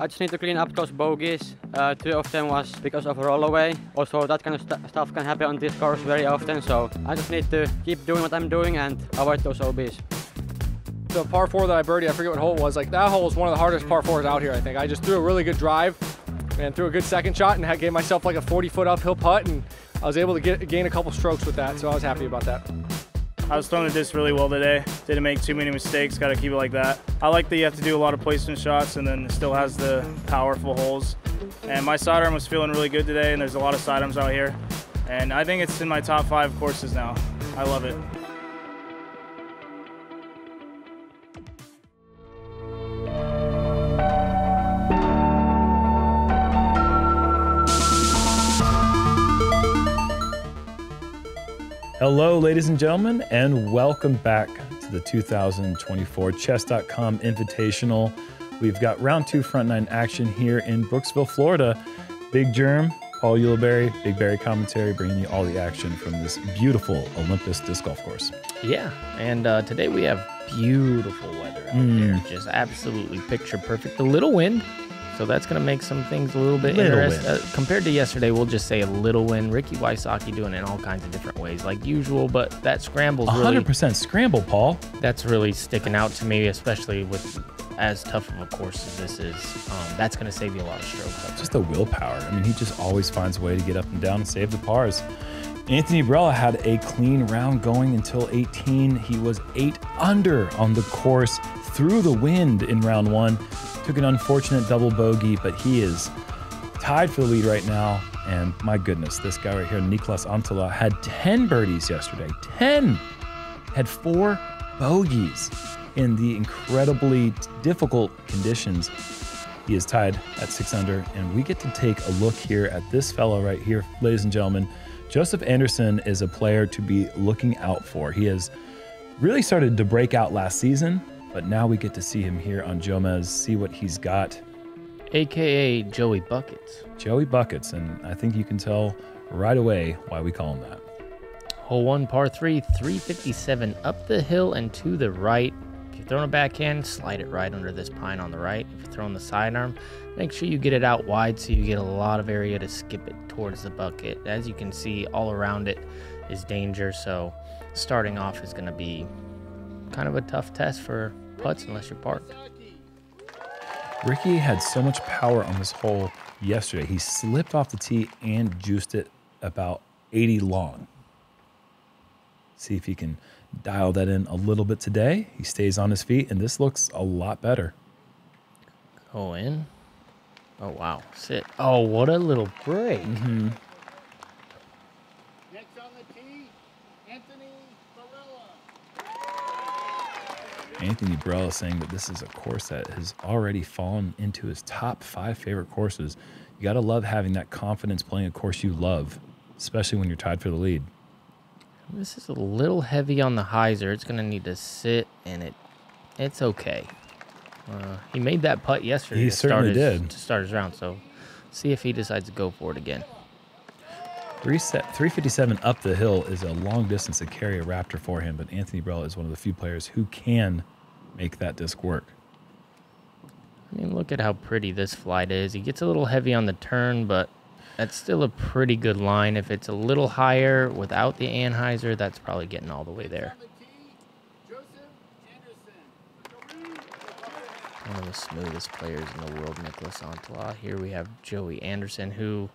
I just need to clean up those bogeys. Uh, two of them was because of roll away. Also, that kind of st stuff can happen on this course very often, so I just need to keep doing what I'm doing and avoid those OBs. The par four that I birdied, I forget what hole it was. Like that hole was one of the hardest par fours out here. I think I just threw a really good drive and threw a good second shot and had, gave myself like a 40 foot uphill putt and I was able to get gain a couple strokes with that. So I was happy about that. I was throwing the disc really well today. Didn't make too many mistakes. Got to keep it like that. I like that you have to do a lot of placement shots and then it still has the powerful holes. And my sidearm was feeling really good today, and there's a lot of sidearms out here. And I think it's in my top five courses now. I love it. Hello, ladies and gentlemen, and welcome back to the 2024 Chess.com Invitational. We've got round two front nine action here in Brooksville, Florida. Big Jerm, Paul Ulibarri, BigBarri commentary, bringing you all the action from this beautiful Olympus disc golf course. Yeah, and uh, today we have beautiful weather out Mm. there, just absolutely picture perfect. A little wind, so that's going to make some things a little bit interesting. Uh, compared to yesterday, we'll just say a little win. Ricky Wysocki doing it in all kinds of different ways, like usual, but that scramble's really 100% scramble, Paul. that's really sticking out to me, especially with as tough of a course as this is. Um, that's going to save you a lot of strokes. Just the willpower. I mean, he just always finds a way to get up and down and save the pars. Anthony Barela had a clean round going until 18. He was eight under on the course through the wind in round one. Took an unfortunate double bogey, but he is tied for the lead right now. And my goodness, this guy right here, Niklas Anttila, had 10 birdies yesterday. 10! Had four bogeys in the incredibly difficult conditions. He is tied at six under, and we get to take a look here at this fellow right here, ladies and gentlemen. Joseph Anderson is a player to be looking out for. He has really started to break out last season, but now we get to see him here on Jomez, see what he's got. AKA Joey Buckets. Joey Buckets, and I think you can tell right away why we call him that. Hole one, par three, 357 up the hill and to the right. If you're throwing a backhand, slide it right under this pine on the right. If you're throwing the sidearm, make sure you get it out wide so you get a lot of area to skip it towards the bucket. As you can see, all around it is danger, so starting off is going to be kind of a tough test for putts unless you're parked. Ricky had so much power on this hole yesterday. He slipped off the tee and juiced it about 80 long. See if he can dial that in a little bit today. He stays on his feet, and this looks a lot better. Go in. Oh, wow. Sit. Oh, what a little break. Next on the tee, Anthony Barela. Anthony Barela is saying that this is a course that has already fallen into his top five favorite courses. You got to love having that confidence playing a course you love, especially when you're tied for the lead. This is a little heavy on the hyzer. It's gonna need to sit, and it, it's okay. Uh, he made that putt yesterday. He to certainly his, did. to start his round. So, see if he decides to go for it again. Three 357 up the hill is a long distance to carry a Raptor for him, but Anthony Barela is one of the few players who can make that disc work. I mean, look at how pretty this flight is. He gets a little heavy on the turn, but that's still a pretty good line. If it's a little higher without the anhyzer, that's probably getting all the way there. One of the smoothest players in the world, Nicholas Anttila. Here we have Joey Anderson, who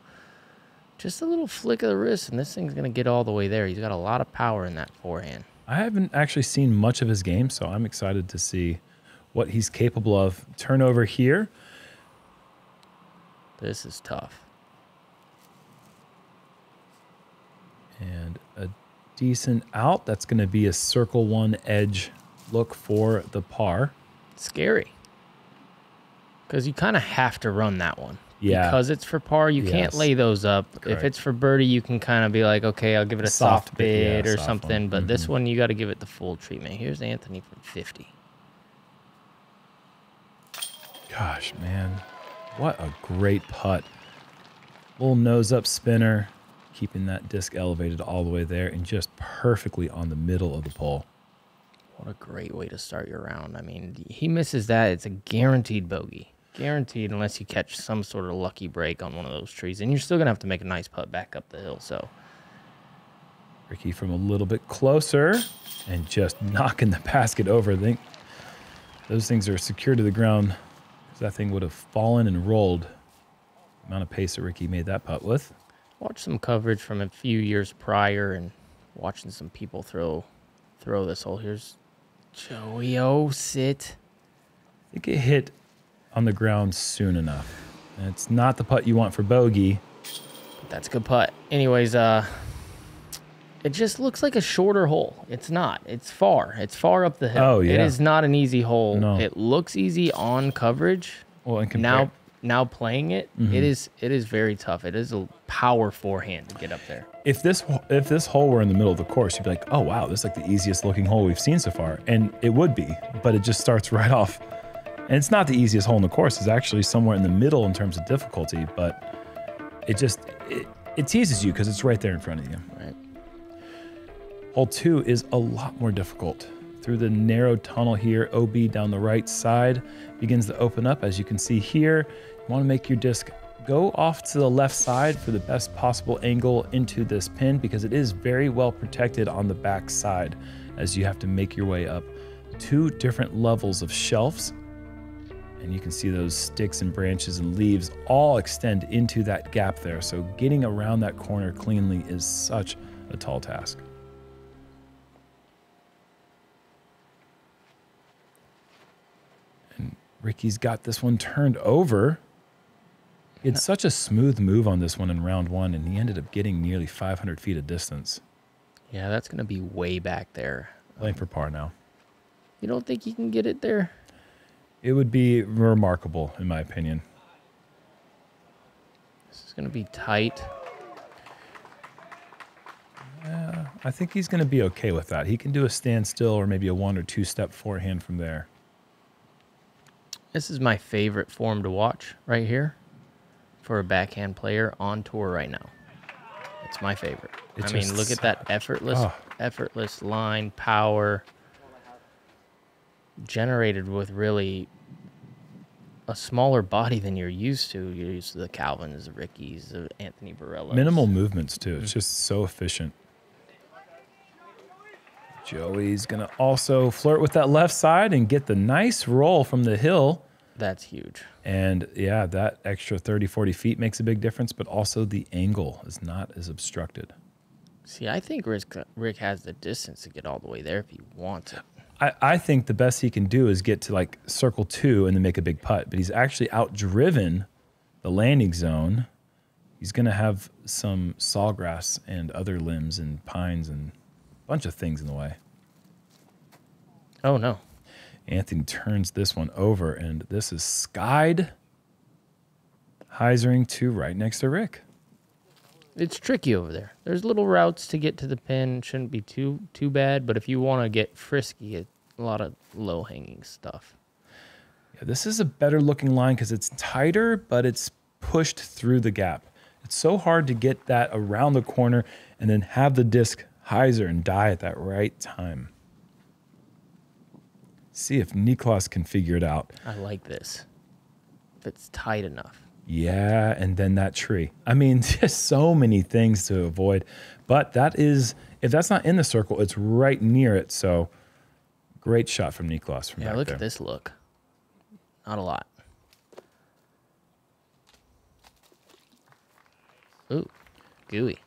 just a little flick of the wrist, and this thing's gonna get all the way there. He's got a lot of power in that forehand. I haven't actually seen much of his game, so I'm excited to see what he's capable of. Turnover here. This is tough. and a decent out. That's going to be a circle one edge look for the par. Scary. Because you kind of have to run that one. Yeah. Because it's for par, you can't lay those up. Correct. If it's for birdie, you can kind of be like, okay, I'll give it a Soft soft, bit, yeah, bid or soft something. one. But this Mhm. one, you got to give it the full treatment. Here's Anthony from 50. Gosh, man, what a great putt. Little nose up spinner, keeping that disc elevated all the way there and just perfectly on the middle of the pole. What a great way to start your round. I mean, he misses that. It's a guaranteed bogey. Guaranteed unless you catch some sort of lucky break on one of those trees. And you're still going to have to make a nice putt back up the hill. So Ricky from a little bit closer and just knocking the basket over. I think those things are secured to the ground because that thing would have fallen and rolled. The amount of pace that Ricky made that putt with. watch some coverage from a few years prior and watching some people throw throw this hole. Here's Joey O sit. I think it hit on the ground soon enough. And it's not the putt you want for bogey. That's a good putt. Anyways, uh it just looks like a shorter hole. It's not. It's far. It's far up the hill. Oh, yeah. is not an easy hole. No. It looks easy on coverage. Well, and compare, now now playing it, Mm-hmm. it is it is very tough. It is a power forehand to get up there. if this if this hole were in the middle of the course, you'd be like, "Oh wow, this is like the easiest looking hole we've seen so far," and it would be, but it just starts right off. And it's not the easiest hole in the course; it's actually somewhere in the middle in terms of difficulty. But it just it, it teases you because it's right there in front of you. Right. Hole two is a lot more difficult. Through the narrow tunnel here, OB down the right side begins to open up. As you can see here, you want to make your disc go off to the left side for the best possible angle into this pin because it is very well protected on the back side as you have to make your way up two different levels of shelves. And you can see those sticks and branches and leaves all extend into that gap there. So getting around that corner cleanly is such a tall task. And Ricky's got this one turned over. He had such a smooth move on this one in round one, and he ended up getting nearly 500 feet of distance. Yeah, that's gonna be way back there. Playing for par now. You don't think you can get it there? It would be remarkable, in my opinion. This is gonna be tight. I think he's going to be okay with that. He can do a standstill or maybe a one or two step forehand from there. This is my favorite form to watch right here for a backhand player on tour right now. It's my favorite. I mean, look at that effortless, Oh. effortless line power generated with really a smaller body than you're used to. You're used to the Calvins, the Rickies, the Anthony Barelas. Minimal movements, too. It's just so efficient. Joey's going to also flirt with that left side and get the nice roll from the hill. That's huge. And yeah, that extra 30, 40 feet makes a big difference, but also the angle is not as obstructed. See, I think Rick, Rick has the distance to get all the way there if he wants it. I, I think the best he can do is get to like circle two and then make a big putt, but he's actually outdriven the landing zone. He's going to have some sawgrass and other limbs and pines and a bunch of things in the way. Oh, no. Anthony turns this one over, and this is skied. Hyzering to right next to Rick. It's tricky over there. There's little routes to get to the pin. Shouldn't be too too bad, but if you want to get frisky, it, a lot of low hanging stuff. Yeah, this is a better looking line because it's tighter, but it's pushed through the gap. It's so hard to get that around the corner and then have the disc hyzer and die at that right time. See if Niklas can figure it out. I like this. If it's tight enough. Yeah, and then that tree. I mean, just so many things to avoid. But that is, if that's not in the circle, it's right near it. So great shot from Niklas from Yeah, back look there. at this look. Not a lot. Ooh, gooey.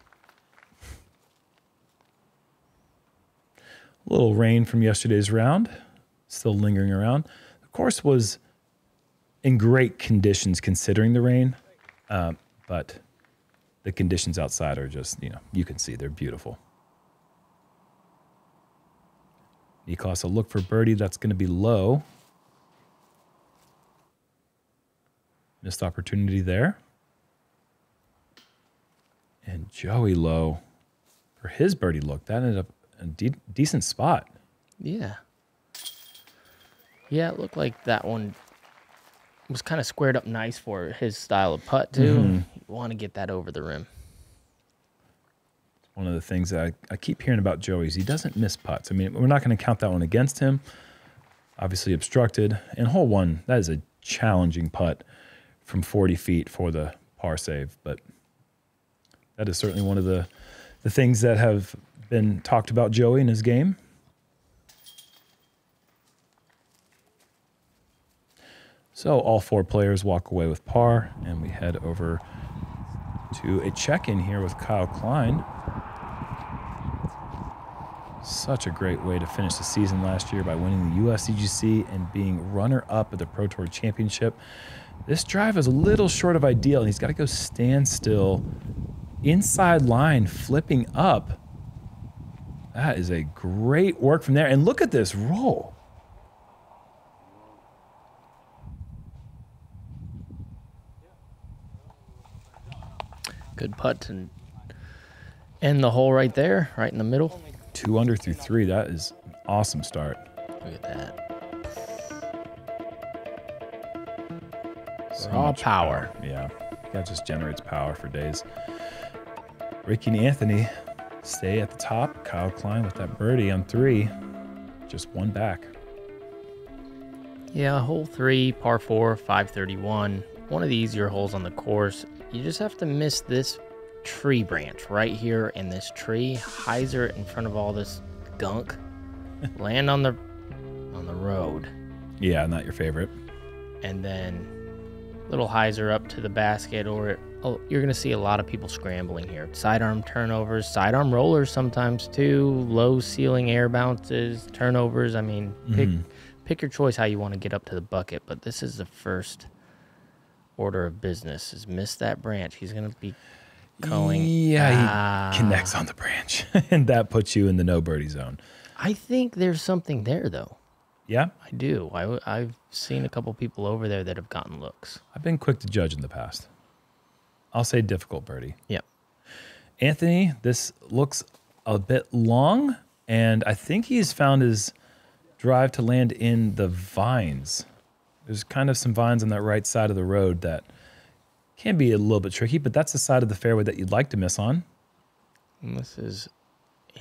A little rain from yesterday's round, still lingering around. The course was in great conditions considering the rain, um, but the conditions outside are just, you know, you can see they're beautiful. Niklas will look for birdie. That's going to be low. Missed opportunity there. And Joey Low for his birdie look. That ended up a de- decent spot. Yeah. Yeah, it looked like that one was kind of squared up nice for his style of putt too. Mm-hmm. You want to get that over the rim. One of the things that I, I keep hearing about Joey is he doesn't miss putts. I mean, we're not going to count that one against him. Obviously obstructed. And hole one, that is a challenging putt from 40 feet for the par save. But that is certainly one of the, the things that have been talked about Joey in his game. So all four players walk away with par, and we head over to a check-in here with Kyle Klein. Such a great way to finish the season last year by winning the USDGC and being runner-up at the Pro Tour Championship. This drive is a little short of ideal, and he's got to go stand still inside line, flipping up. That is a great work from there. And look at this roll. Good putt to end the hole right there, right in the middle. Two under through three. That is an awesome start. Look at that. So Raw much power. Yeah. That just generates power for days. Ricky and Anthony stay at the top. Kyle Klein with that birdie on three. Just one back. Yeah, hole three, par four, 531. One of the easier holes on the course. You just have to miss this tree branch right here in this tree. Hyzer in front of all this gunk. Land on the on the road. Yeah, not your favorite. And then little hyzer up to the basket or oh, you're going to see a lot of people scrambling here. Sidearm turnovers, sidearm rollers sometimes too, low ceiling air bounces, turnovers. I mean, pick Mhm. pick your choice how you want to get up to the bucket, but this is the first order of business is miss that branch. He's going to be going Yeah, Ah. he connects on the branch, and that puts you in the no birdie zone. I think there's something there though. Yeah, I do. I, I've seen a couple people over there that have gotten looks. I've been quick to judge in the past. I'll say difficult birdie. Yep. Anthony, this looks a bit long, and I think he's found his drive to land in the vines. There's kind of some vines on that right side of the road that can be a little bit tricky, but that's the side of the fairway that you'd like to miss on. And this is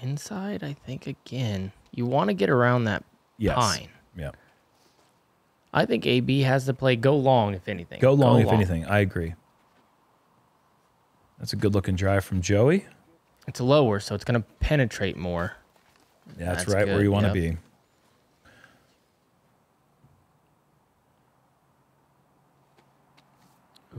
inside, I think, again. You want to get around that Yes. pine. Yeah. I think AB has to play go long, if anything. Go long, if anything. I agree. That's a good looking drive from Joey. It's lower, so it's going to penetrate more. Yeah, that's, That's right where you want to yep. be.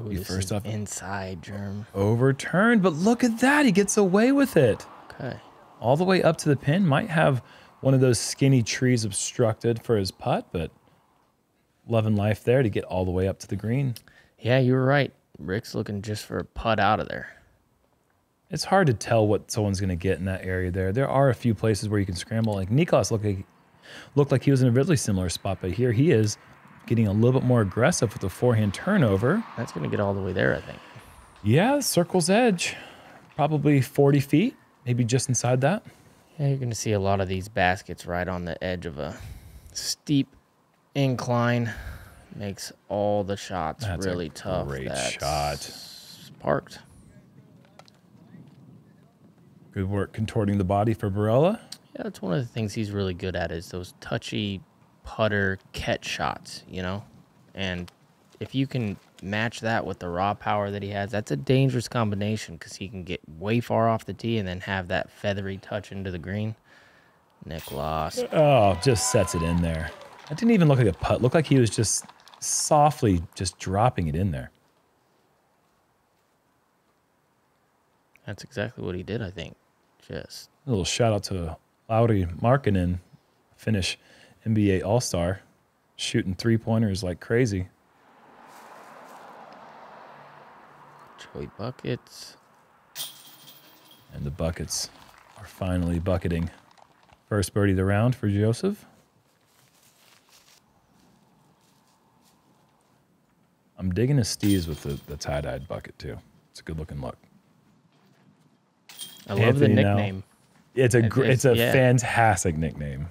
Ooh, You first off- inside, Jerm. Overturned, but look at that. He gets away with it. Okay. All the way up to the pin. Might have one of those skinny trees obstructed for his putt, but loving life there to get all the way up to the green. Yeah, you were right. Rick's looking just for a putt out of there. It's hard to tell what someone's going to get in that area there. There are a few places where you can scramble. Like Niklas looked like, looked like he was in a really similar spot, but here he is getting a little bit more aggressive with the forehand turnover. That's going to get all the way there, I think. Yeah, circle's edge, probably 40 feet, maybe just inside that. Yeah, you're going to see a lot of these baskets right on the edge of a steep incline. Makes all the shots That's a really tough. great That's shot. Parked. Good work contorting the body for Barela. Yeah, that's one of the things he's really good at is those touchy putter catch shots, you know? And if you can match that with the raw power that he has, that's a dangerous combination because he can get way far off the tee and then have that feathery touch into the green. Niklas. Oh, just sets it in there. That didn't even look like a putt. Looked like he was just softly just dropping it in there. That's exactly what he did, I think. Just A little shout out to Lauri Markkanen, Finnish NBA All Star, shooting three pointers like crazy. Joey Buckets. And the buckets are finally bucketing. First birdie of the round for Joseph. I'm digging his steez with the, the tie dyed bucket too. It's a good looking look. I love the Anthony now. nickname. It's a It gr- is, it's a yeah. fantastic nickname.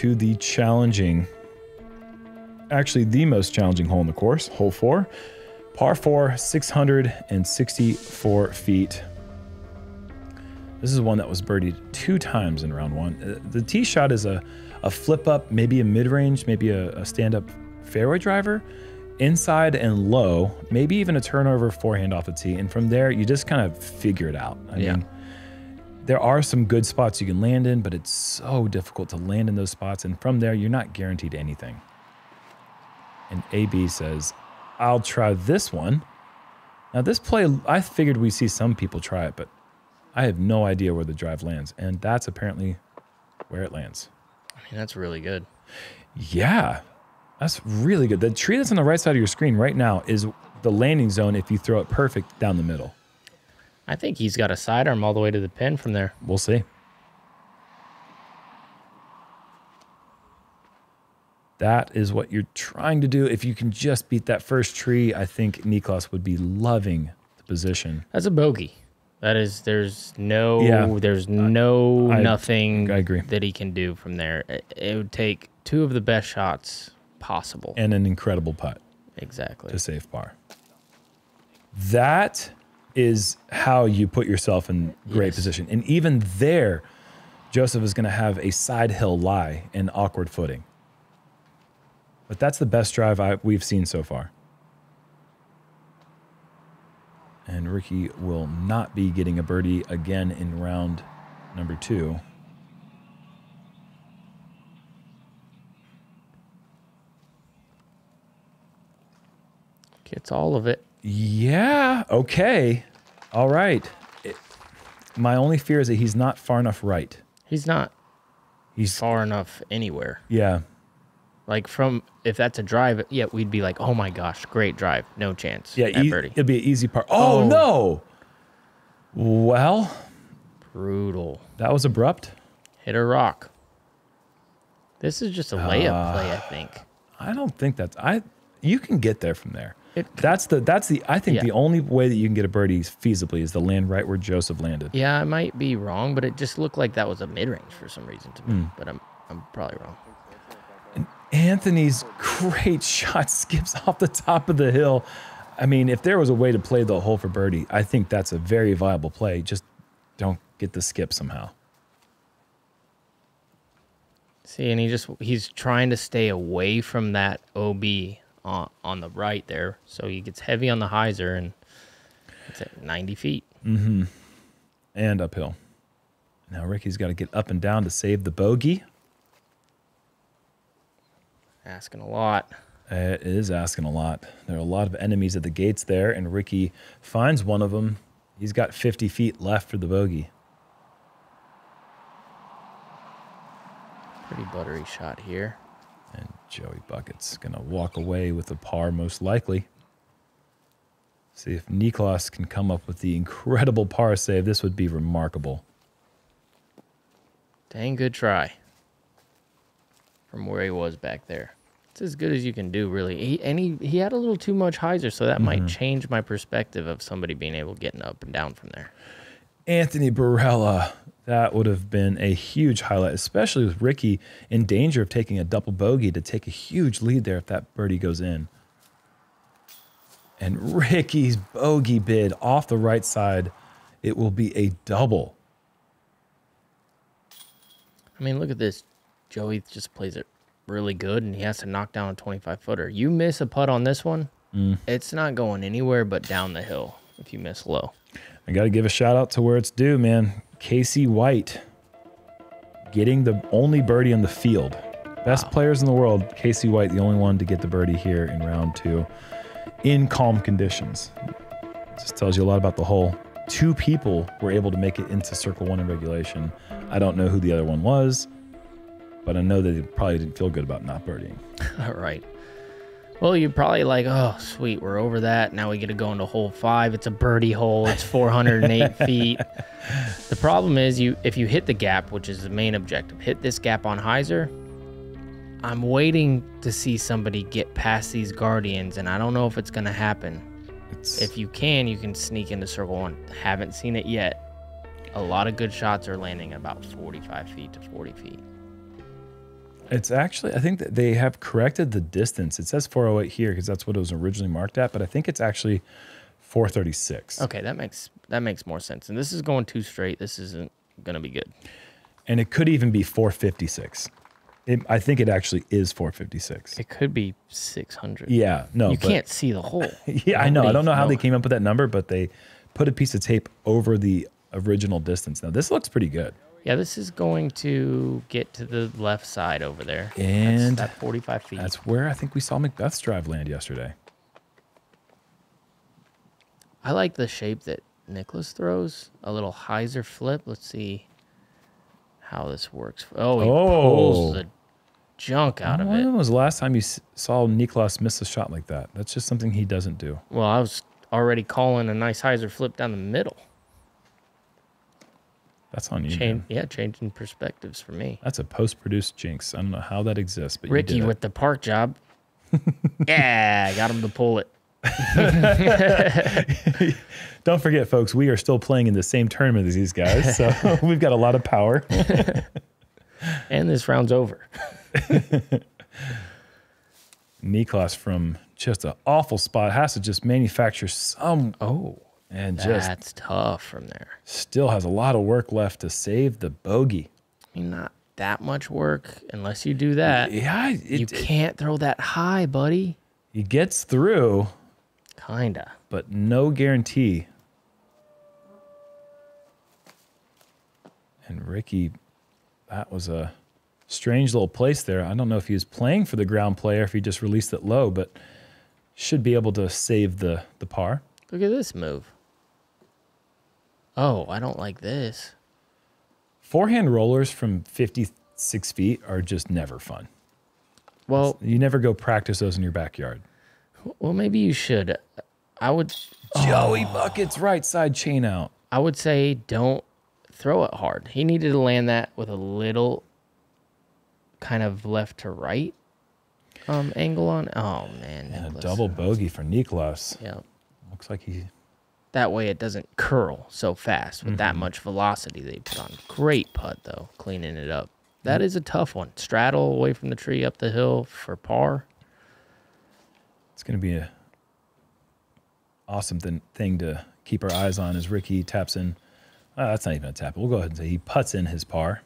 Onto the challenging, actually the most challenging hole in the course, hole four. Par four, 664 feet. This is one that was birdied two times in round one. Uh, The tee shot is a, a flip up, maybe a mid range, maybe a, a stand up fairway driver, inside and low, maybe even a turnover forehand off the tee. And from there, you just kind of figure it out. I Yeah. mean, there are some good spots you can land in, but it's so difficult to land in those spots. And from there, you're not guaranteed anything. And AB says, I'll try this one. Now, this play, I figured we see some people try it, but I have no idea where the drive lands. And that's apparently where it lands. I mean, that's really good. Yeah, that's really good. The tree that's on the right side of your screen right now is the landing zone if you throw it perfect down the middle. I think he's got a sidearm all the way to the pin from there. We'll see. That is what you're trying to do. If you can just beat that first tree, I think Niklas would be loving the position. That's a bogey. That is, there's no, Yeah. there's no I- nothing I agree. that he can do from there. It, it would take two of the best shots possible. And an incredible putt exactly. to save par. That is how you put yourself in great Yes. position. And even there, Joseph is going to have a side hill lie and awkward footing. But that's the best drive I, we've seen so far. And Ricky will not be getting a birdie again in round number two. Gets all of it. Yeah. Okay. All right. It- my only fear is that he's not far enough right. He's not He's far enough anywhere. yeah. Like from if that's a drive, yeah, we'd be like, oh my gosh, great drive, no chance. Yeah. E- it'll be an easy part. Oh, Oh. no. Well, Brutal. that was abrupt. Hit a rock. This is just a layup Ah. play, I think. I don't think that's I. You can get there from there. It- that's the that's the I think Yeah. the only way that you can get a birdie feasibly is to land right where Joseph landed. Yeah, I might be wrong, but it just looked like that was a mid range for some reason to me. Hmm. But I'm I'm probably wrong. Anthony's great shot skips off the top of the hill. I mean, if there was a way to play the hole for birdie, I think that's a very viable play. Just don't get the skip somehow. See, and he just he's trying to stay away from that OB on, on the right there, so he gets heavy on the hyzer and it's at 90 feet. Mm-hmm. and uphill. Now Ricky's got to get up and down to save the bogey. Asking a lot. It is asking a lot. There are a lot of enemies at the gates there, and Ricky finds one of them. He's got 50 feet left for the bogey. Pretty buttery shot here. And Joey Bucket's going to walk away with a par, most likely. See if Niklas can come up with the incredible par save. This would be remarkable. Dang good try. From where he was back there. It's as good as you can do, really. He, and he, he had a little too much hyzer, so that Mm-hmm. might change my perspective of somebody being able to get up and down from there. Anthony Barela. That would have been a huge highlight, especially with Ricky in danger of taking a double bogey to take a huge lead there if that birdie goes in. And Ricky's bogey bid off the right side, it will be a double. I mean, look at this. Joey just plays it really good, and he has to knock down a 25 footer. You miss a putt on this one, Mm. it's not going anywhere but down the hill if you miss low. I got to give a shout out to where it's due, man. Casey White getting the only birdie on the field. Best players in the world. Casey White, the only one to get the birdie here in round two in calm conditions. Just tells you a lot about the hole. Two people were able to make it into circle one in regulation. I don't know who the other one was, but I know that it probably didn't feel good about not birdieing. All right. Well, you're probably like, oh, sweet, we're over that. Now we get to go into hole five. It's a birdie hole. It's 408 feet. The problem is, you if you hit the gap, which is the main objective, hit this gap on hyzer. I'm waiting to see somebody get past these guardians, and I don't know if it's gonna happen. It's, If you can, you can sneak into circle one. Haven't seen it yet. A lot of good shots are landing about 45 feet to 40 feet. It's actually, I think that they have corrected the distance. It says 408 here because that's what it was originally marked at, but I think it's actually 436. Okay, that makes that makes more sense. And this is going too straight. This isn't gonna be good. And it could even be 456. It, I think it actually is 456. It could be 600. Yeah, no. you but- can't see the hole. Yeah, I know. I don't know how they came up with that number, but they put a piece of tape over the original distance. Now, this looks pretty good. Yeah, this is going to get to the left side over there. That's And that 45 feet. That's where I think we saw McBeth's drive land yesterday. I like the shape that Nicholas throws. A little hyzer flip. Let's see how this works. Oh, he Oh. pulls the junk out of it. when was the last time you saw Niklas miss a shot like that? That's just something he doesn't do. Well, I was already calling a nice hyzer flip down the middle. That's on you. Change, yeah, changing perspectives for me. That's a post-produced jinx. I don't know how that exists, but you Ricky did it. with the park job. yeah, I got him to pull it. Don't forget, folks, we are still playing in the same tournament as these guys, so we've got a lot of power. And this round's over. Niklas from just an awful spot has to just manufacture some Oh, and just that's tough from there. still has a lot of work left to save the bogey. I mean, not that much work unless you do that. Yeah, it, you it- can't throw that high, buddy. he gets through, Kinda. but no guarantee. And Ricky, that was a strange little place there. I don't know if he was playing for the ground player, if he just released it low, but should be able to save the the par. Look at this move. Oh, I don't like this. Forehand rollers from 56 feet are just never fun. Well, You never go practice those in your backyard. well, maybe you should. I would, Joey Buckets right side chain out. I would say don't throw it hard. He needed to land that with a little kind of left to right um angle on. Oh man, And a double bogey for Niklas. Yeah, Looks like he that way it doesn't curl so fast with Mm-hmm. that much velocity they put on. Great putt though, cleaning it up. Mm-hmm. That is a tough one. Straddle away from the tree up the hill for par. It's going to be a awesome th- thing to keep our eyes on as Ricky taps in. Uh, that's not even a tap. We'll go ahead and say he puts in his par.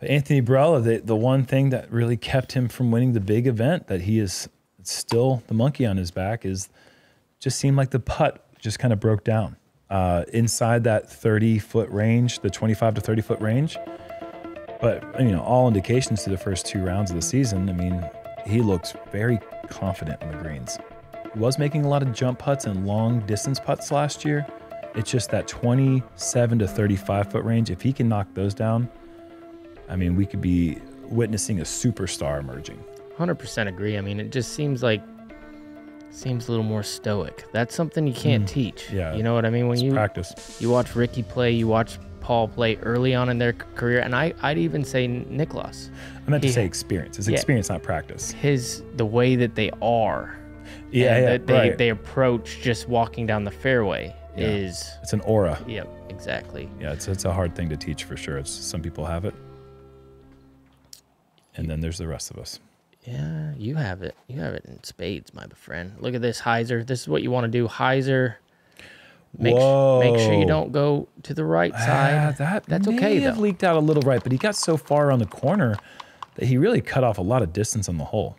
But Anthony Barela, the, the one thing that really kept him from winning the big event that he is still the monkey on his back is just seemed like the putt just kind of broke down uh, inside that 30 foot range, the 25 to 30 foot range. But you know, all indications to the first two rounds of the season. I mean, he looks very confident in the greens. He was making a lot of jump putts and long distance putts last year. It's just that 27 to 35 foot range. If he can knock those down, I mean, we could be witnessing a superstar emerging. 100% agree. I mean, it just seems like seems a little more stoic. That's something you can't teach. Mm. yeah. You know what I mean? When It's you practice. you watch Ricky play, you watch Paul play early on in their career, and I I'd even say Nicholas. I meant to say experience. It's Yeah. experience, not practice. His the way that they are, Yeah, yeah, that they right. they approach just walking down the fairway Yeah. is It's an aura. yep exactly. Yeah, it's it's a hard thing to teach for sure. It's some people have it, and then there's the rest of us. Yeah, you have it. You have it in spades, my friend. Look at this hyzer. This is what you want to do. Hyzer. Make, sh- make sure you don't go to the right Ah, side. that That's may okay have though. leaked out a little right, but he got so far around the corner that he really cut off a lot of distance on the hole.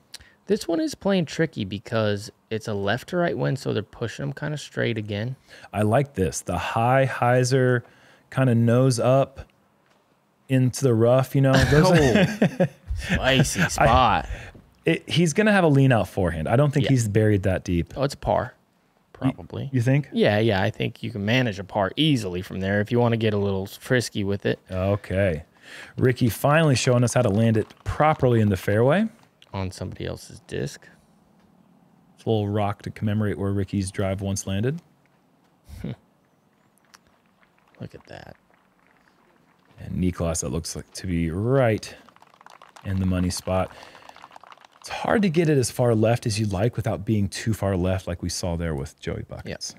This one is playing tricky because it's a left to right wind, so they're pushing them kind of straight again. I like this. The high hyzer kind of nose up into the rough, you know. Those Spicy spot. It, he's going to have a lean out forehand. I don't think Yeah. he's buried that deep. oh, it's par, probably. You think? Yeah, yeah. I think you can manage a par easily from there if you want to get a little frisky with it Okay. Ricky finally showing us how to land it properly in the fairway. on somebody else's disc. It's a little rock to commemorate where Ricky's drive once landed. Look at that. And Niklas, that looks like to be right in the money spot. It's hard to get it as far left as you'd like without being too far left, like we saw there with Joey Buckets.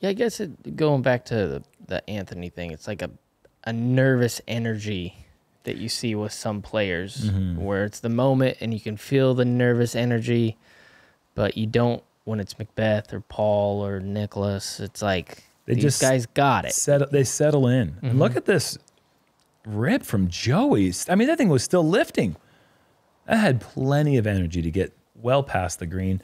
Yeah, I guess it, going back to the, the Anthony thing, it's like a, a nervous energy that you see with some players Mm-hmm. where it's the moment and you can feel the nervous energy, but you don't when it's McBeth or Paul or Nicholas. It's like They these just guys got it. Settle, they settle in. And look at this rip from Joey. I mean, that thing was still lifting. That had plenty of energy to get well past the green.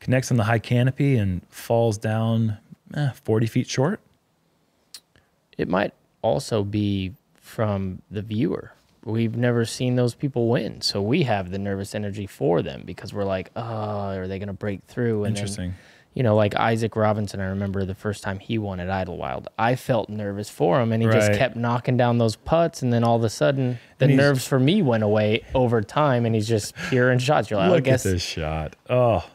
Connects on the high canopy and falls down eh, 40 feet short. It might also be from the viewer. We've never seen those people win, so we have the nervous energy for them because we're like, oh, are they going to break through? And then, Interesting. You know, like Isaac Robinson, I remember the first time he won at Idlewild, I felt nervous for him, and he just kept knocking down those putts, and then all of a sudden, the nerves for me went away over time, and he's just pure in shots. You're like, I Look at guess this shot. Oh,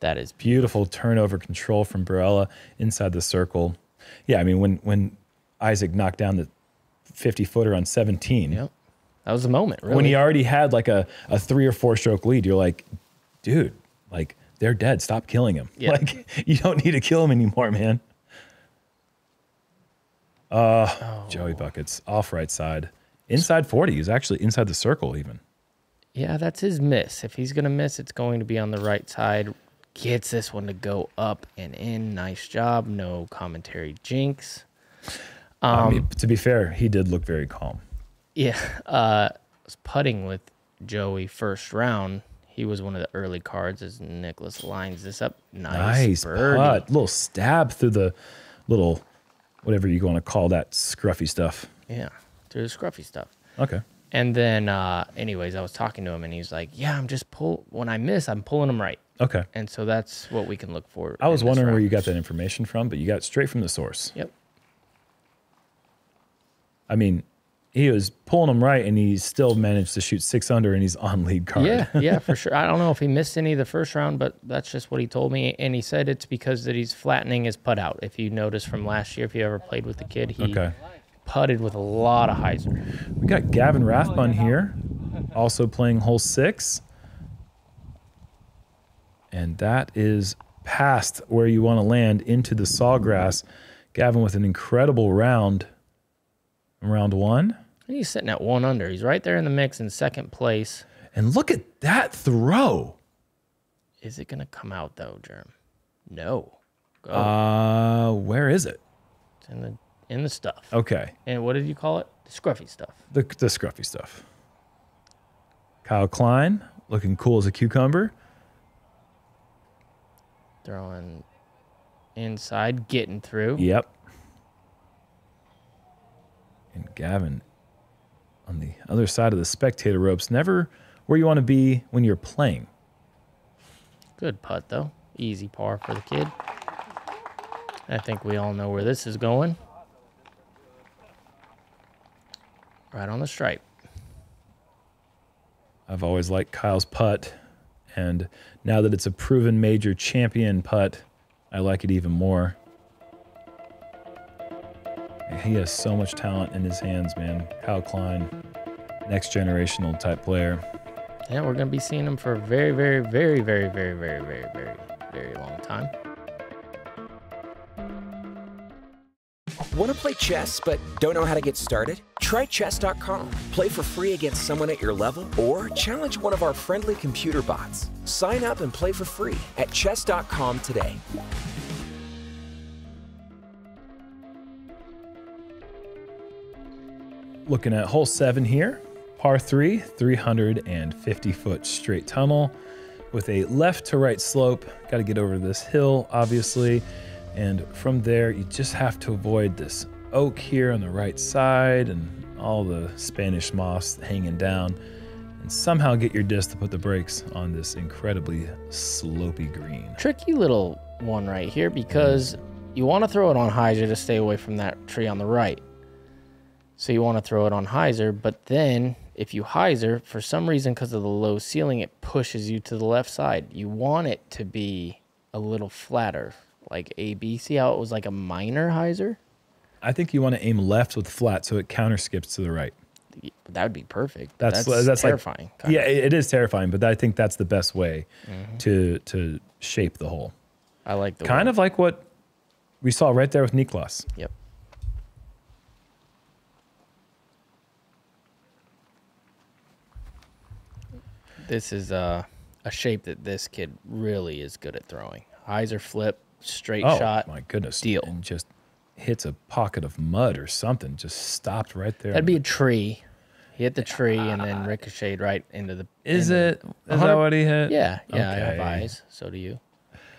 that is beautiful turnover control from Barela inside the circle. Yeah, I mean when when Isaac knocked down the 50 footer on 17, Yep. That was the moment, really. when he already had like a, a three or four stroke lead, you're like, dude, like they're dead. Stop killing him. Yeah. Like you don't need to kill him anymore, man. Uh, Oh. Joey Buckets off right side, inside 40. He's actually inside the circle even. Yeah, that's his miss. If he's going to miss, it's going to be on the right side. Gets this one to go up and in. Nice job. No commentary jinx. I Um, mean, to be fair, he did look very calm. Yeah, uh, was putting with Joey first round. He was one of the early cards as Nicholas lines this up. Nice, Nice putt, little stab through the little whatever you want to call that scruffy stuff. Yeah, through the scruffy stuff. Okay. And then, uh, anyways, I was talking to him, and he's like, "Yeah, I'm just pull. When I miss, I'm pulling them right." Okay. And so that's what we can look for. I was wondering where you got that information from, but you got it straight from the source. Yep. I mean, he was pulling them right, and he still managed to shoot six under, and he's on lead card. Yeah, yeah, for sure. I don't know if he missed any of the first round, but that's just what he told me. And he said it's because that he's flattening his putt out. If you notice from last year, if you ever played with the kid, he Okay. putted with a lot of hyzer. We got Gavin Rathbun here, also playing hole six. And that is past where you want to land into the sawgrass. Gavin with an incredible round. Round one. And he's sitting at one under. He's right there in the mix in second place. And look at that throw. Is it gonna come out though, Jerm? No. Go. Uh, where is it? it's in the in the stuff. Okay. And what did you call it? The scruffy stuff. The, the scruffy stuff. Kyle Klein looking cool as a cucumber. Throwing inside, getting through. Yep. And Gavin on the other side of the spectator ropes, never where you want to be when you're playing. Good putt though. Easy par for the kid. I think we all know where this is going. Right on the stripe. I've always liked Kyle's putt, and now that it's a proven major champion putt, I like it even more. He has so much talent in his hands, man. Kyle Klein, next generational type player. Yeah, we're gonna be seeing him for a very, very, very, very, very, very, very, very, very long time. Want to play chess but don't know how to get started? Try chess.com. Play for free against someone at your level or challenge one of our friendly computer bots. Sign up and play for free at chess.com today. Looking at hole seven here, par three, 350 foot straight tunnel with a left to right slope. Got to get over this hill, obviously. And from there, you just have to avoid this oak here on the right side and all the Spanish moss hanging down and somehow get your disc to put the brakes on this incredibly slopey green. Tricky little one right here because mm. you want to throw it on hyzer to stay away from that tree on the right. So you want to throw it on hyzer, but then if you hyzer, for some reason because of the low ceiling, it pushes you to the left side. You want it to be a little flatter, like AB. See how it was like a minor hyzer? I think you want to aim left with flat so it counter skips to the right. That would be perfect. That's That's, that's, terrifying. Like, yeah, it is terrifying, but I think that's the best way mm-hmm. to to shape the hole. I like the Kind way- of like what we saw right there with Niklas. Yep. This is uh, a shape that this kid really is good at throwing. hyzer flip, straight Oh shot. my goodness! deal. And just hits a pocket of mud or something. Just stopped right there. That'd be a tree. He hit the tree and then ricocheted right into the. Is into- it? Is that what he hit? Yeah, yeah. I have eyes. So do you.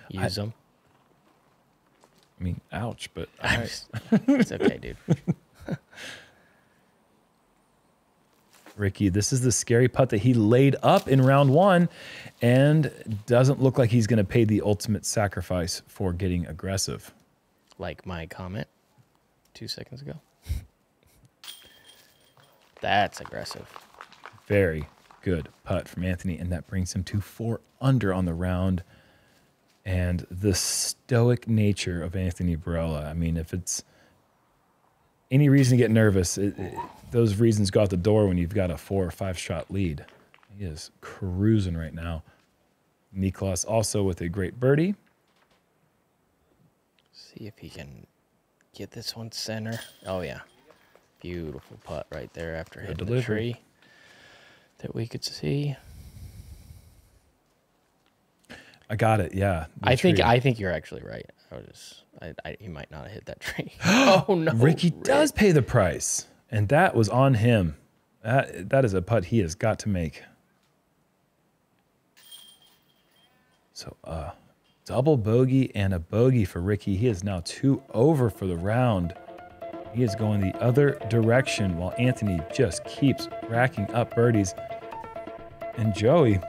Use them. I mean, ouch! But right. it's okay, dude. Ricky, this is the scary putt that he laid up in round one, and doesn't look like he's going to pay the ultimate sacrifice for getting aggressive. Like my comment two seconds ago. That's aggressive. Very good putt from Anthony, and that brings him to four under on the round. And the stoic nature of Anthony Barela. I mean, if it's any reason to get nervous, it, it- those reasons go out the door when you've got a four or five shot lead. He is cruising right now. Niklas also with a great birdie. See if he can get this one center. Oh yeah, beautiful putt right there after Good hitting the tree that we could see. I got it. Yeah. I think. I think you're actually right. I was just, I, I he might not have hit that tree. oh no, Ricky Rick. does pay the price, and that was on him. That that is a putt he has got to make. So, uh, double bogey and a bogey for Ricky. He is now two over for the round. He is going the other direction while Anthony just keeps racking up birdies. And Joey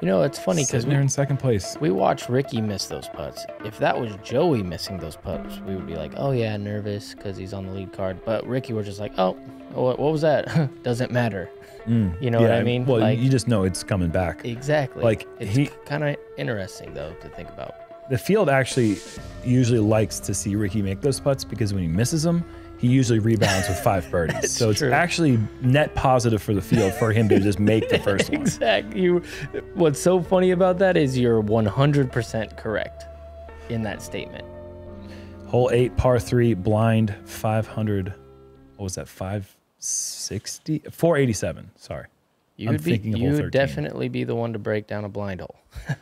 You know, it's funny because there in second place. we watched Ricky miss those putts. If that was Joey missing those putts, we would be like, oh yeah, nervous because he's on the lead card. But Ricky, we're just like, oh, what, what was that? Doesn't matter. Mm, you know what I mean? Well, like you just know it's coming back. exactly. like, it's he- kind of interesting though to think about. the field actually usually likes to see Ricky make those putts because when he misses them, he usually rebounds with five birdies. so it's true. actually net positive for the field for him to just make the first one. Exactly. You. What's so funny about that is you're 100% correct in that statement. Hole eight, par three, blind, 500. What was that? 560? 487. Sorry. You would be. You would definitely be the one to break down a blind hole.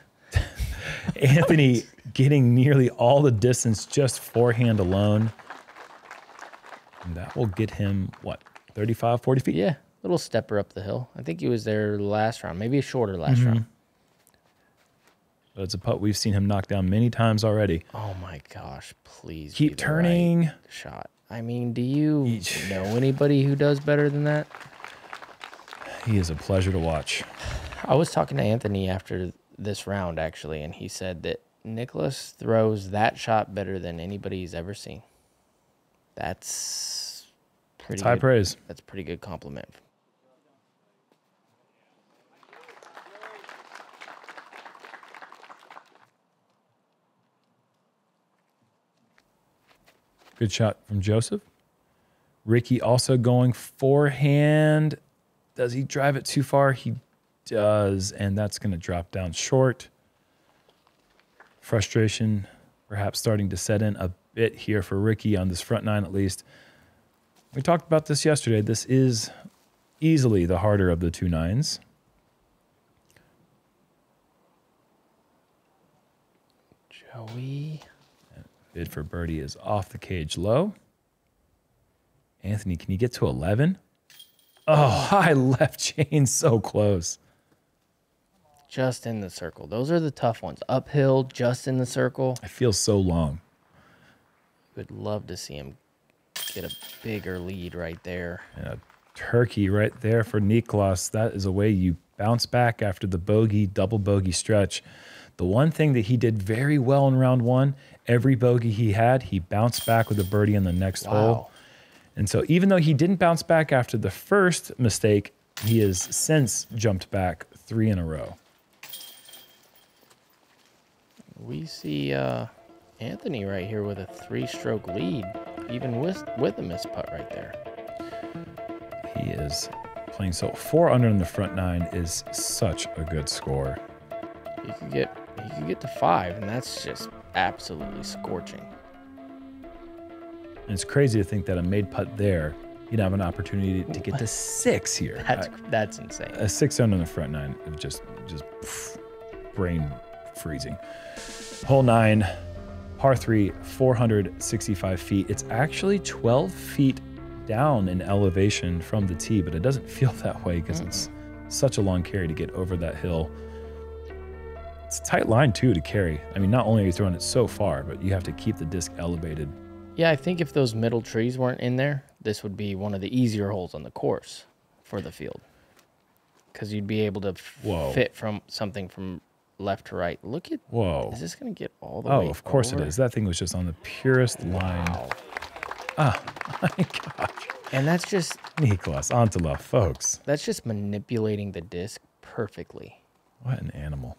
Anthony getting nearly all the distance just forehand alone. And that will get him, what, 35, 40 feet? Yeah, little stepper up the hill. I think he was there last round, maybe a shorter last Mm-hmm. round. But it's a putt we've seen him knock down many times already. Oh my gosh! Please be Keep the right turning. shot. I mean, do you know anybody who does better than that? He is a pleasure to watch. I was talking to Anthony after this round actually, and he said that Nicholas throws that shot better than anybody he's ever seen. That's pretty It's high good. praise. That's a pretty good compliment. Good shot from Joseph. Ricky also going forehand. Does he drive it too far? He does, and that's going to drop down short. Frustration perhaps starting to set in a bit here for Ricky on this front nine, at least. We talked about this yesterday. This is easily the harder of the two nines. Joey. Bid for birdie is off the cage low. Anthony, can you get to 11? Oh, high left chain, so close. Just in the circle. Those are the tough ones. Uphill, just in the circle. I feel so long. Would love to see him get a bigger lead right there. And a turkey right there for Niklas. That is a way you bounce back after the bogey, double bogey stretch. The one thing that he did very well in round one, every bogey he had, he bounced back with a birdie in the next hole. And so even though he didn't bounce back after the first mistake, he has since jumped back three in a row. We see uh, Anthony right here with a three-stroke lead, even with with a missed putt right there. He is playing so four under in the front nine is such a good score. He could get he could get to five, and that's just absolutely scorching. And it's crazy to think that a made putt there he'd have an opportunity to get to six here. That's I- that's insane. a six under on the front nine, just just brain freezing. Hole nine, par three, 465 feet. It's actually 12 feet down in elevation from the tee, but it doesn't feel that way because it's such a long carry to get over that hill. It's a tight line too to carry. I mean, not only are you throwing it so far, but you have to keep the disc elevated. Yeah, I think if those middle trees weren't in there, this would be one of the easier holes on the course for the field. Because you'd be able to f- fit from something from left to right. Look at Whoa. Is this gonna get all the Oh, way? of course over? it is. That thing was just on the purest line. Wow. Oh ah, my gosh. And that's just Niklas Anttila, folks. that's just manipulating the disc perfectly. What an animal.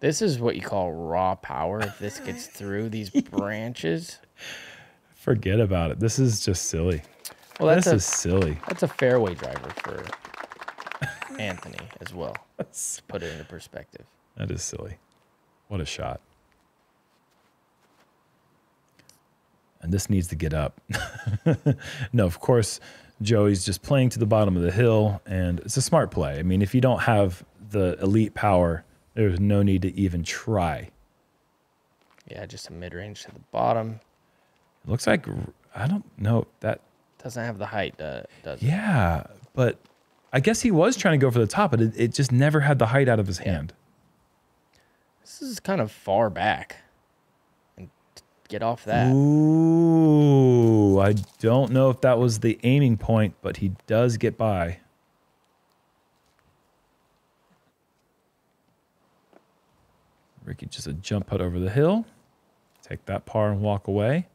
This is what you call raw power. If this gets through these branches, Forget about it. This is just silly. well, that's this a is silly. that's a fairway driver for Anthony as well. Let's put it into perspective. That is silly. What a shot. And this needs to get up. no, of course, Joey's just playing to the bottom of the hill, and it's a smart play. I mean, if you don't have the elite power, there's no need to even try. Yeah, just a mid range to the bottom. It looks like, I don't know, that, Doesn't have the height, uh, does it? yeah, but I guess he was trying to go for the top, but it, it just never had the height out of his hand. This is kind of far back. And get off that. Ooh, I don't know if that was the aiming point, but he does get by. Ricky just a jump putt over the hill. Take that par and walk away.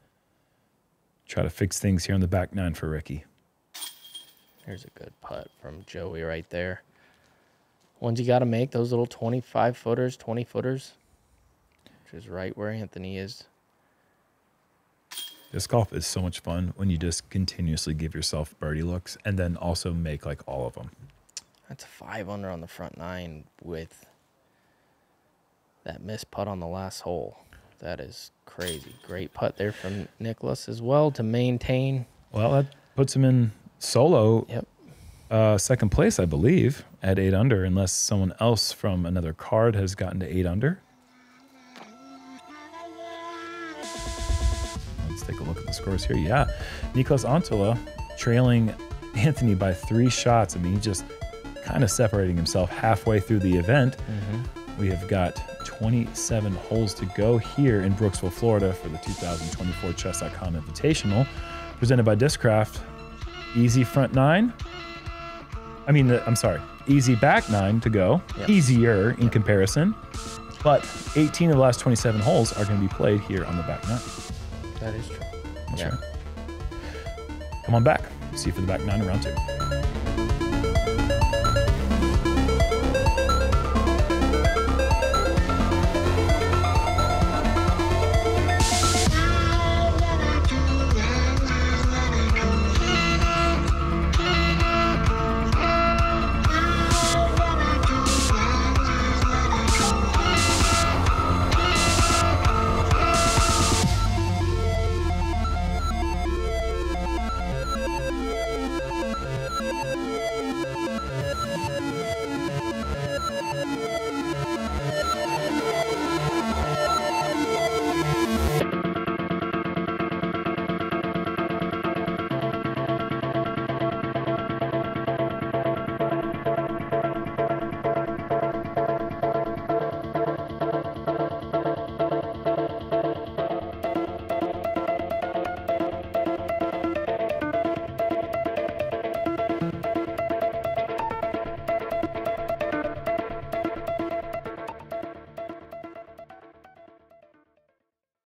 Try to fix things here on the back nine for Ricky. Here's a good putt from Joey right there. Ones you got to make, those little 25 footers, 20 footers, which is right where Anthony is. Disc golf is so much fun when you just continuously give yourself birdie looks and then also make like all of them. That's a five under on the front nine with that missed putt on the last hole. That is crazy. Great putt there from Nicholas as well to maintain. Well, that puts him in solo Yep. Uh, second place, I believe, at eight under, unless someone else from another card has gotten to eight under. Let's take a look at the scores here. Yeah, Niklas Anttila trailing Anthony by three shots. I mean, he just kind of separating himself halfway through the event. We have got 27 holes to go here in Brooksville, Florida for the 2024 Chess.com Invitational, presented by Discraft. Easy front nine. I mean, the, I'm sorry, easy back nine to go. Yep. Easier in comparison. But 18 of the last 27 holes are going to be played here on the back nine. That is true. That's Yeah. right. Come on back. See you for the back nine in round two.